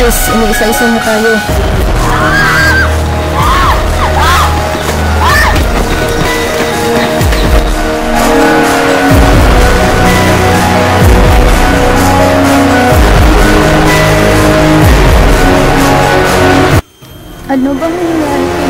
Guys, iniisa-isa na tayo. Ano bang nangyari?